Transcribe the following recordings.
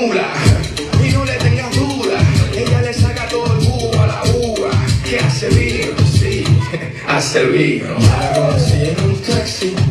mula. Y no le tengas duda, ella le saca todo el jugo a la uva. Que hace vino, sí, hace vino. La conocí en un taxi.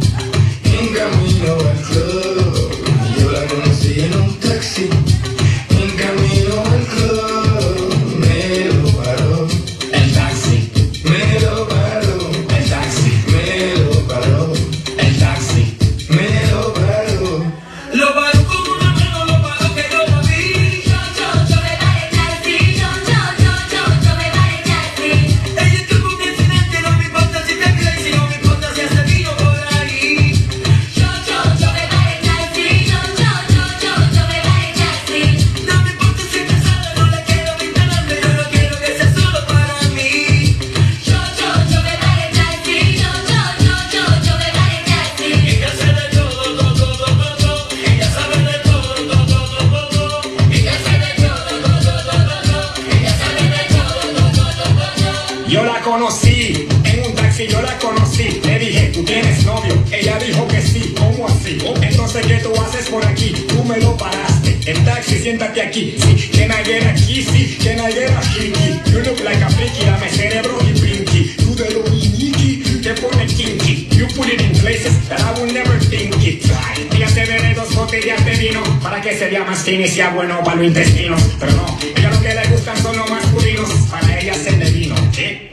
conocí, en un taxi yo la conocí. Le dije, ¿tú tienes novio? Ella dijo que sí, ¿cómo así? Entonces, ¿qué tú haces por aquí? Tú me lo paraste. El taxi, siéntate aquí. Sí, que nadie aquí, sí, que nadie aquí. You look like a freaky, dame cerebro y pinky. Tú de lo miniki, te pone kinky. You put it in places that I would never think it. Fíjate, veré dos botellas de vino para que se vea más fino y sea bueno para los intestinos. Pero no, ella lo que le gustan son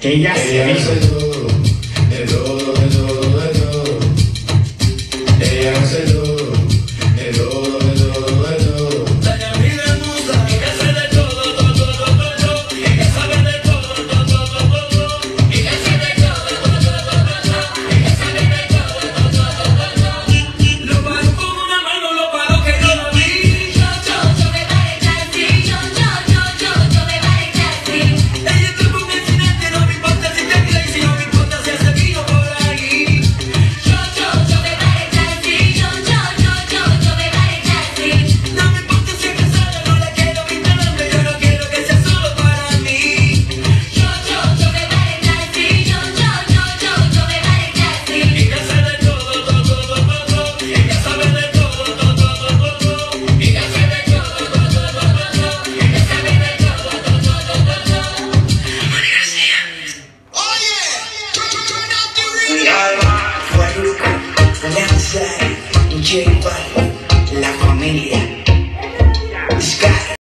que ya se hizo. pensar, yo y Pablo, la familia.